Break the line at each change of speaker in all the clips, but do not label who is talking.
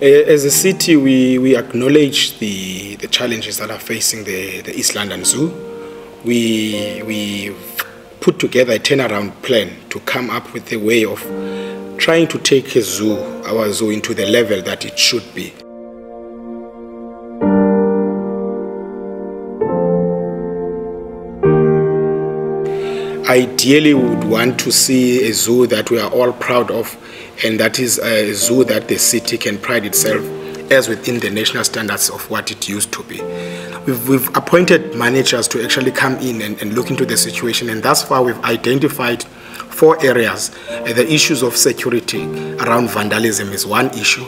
Eh, as a city, we, we acknowledge the, the challenges that are facing the, the East London Zoo. We, we put together a turnaround plan to come up with a way of trying to take a zoo, our zoo, into the level that it should be. Ideally, we would want to see a zoo that we are all proud of, and that is a zoo that the city can pride itself as within the national standards of what it used to be. We've, we've appointed managers to actually come in and, and, look into the situation, and thus far we've identified four areas. Uh, the issues of security around vandalism is one issue.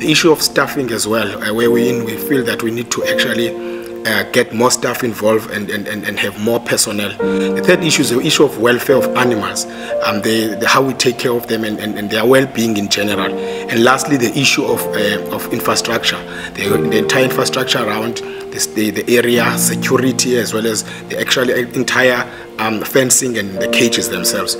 The issue of staffing as well, uh, where we in, we feel that we need to actually uh, get more staff involved and, and, and, have more personnel. The third issue is the issue of welfare of animals, um, the, the, how we take care of them and, and, and their well-being in general. And lastly, the issue of, uh, of infrastructure, the, the, entire infrastructure around this, the, the area, security, as well as the actual entire um, fencing and the cages themselves.